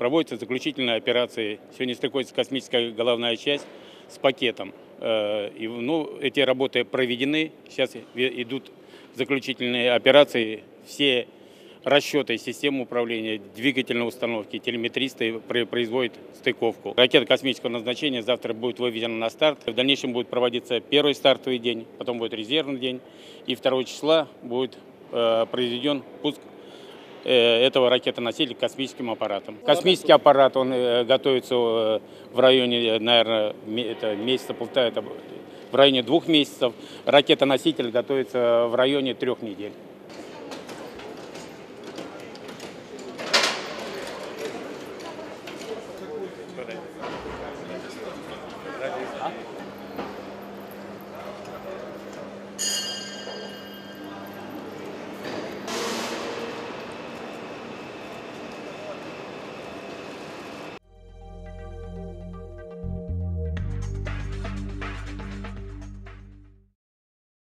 проводятся заключительные операции. Сегодня стыкуется космическая головная часть с пакетом. Э, И, ну, эти работы проведены. Сейчас идут заключительные операции. Все расчеты системы управления, двигательной установки, телеметристы про- производят стыковку. Ракета космического назначения завтра будет выведена на старт. В дальнейшем будет проводиться первый стартовый день, потом будет резервный день. И 2 числа будет э, произведен пуск этого ракетоносителя космическим аппаратом. Космический аппарат, он э, готовится э, в районе, наверное, это месяца полтора, это в районе двух месяцев. Ракетоноситель готовится в районе трех недель.